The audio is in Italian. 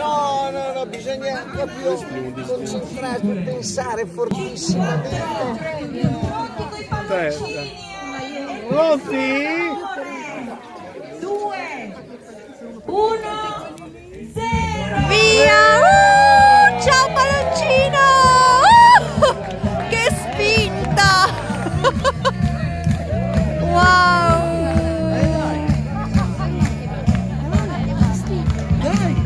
No, no, no, bisogna proprio concentrarsi, pensare fortissimo. Testa. Pronti? Due, uno, zero. Via! Uh, ciao palloncino! Uh, che spinta! wow! Dai!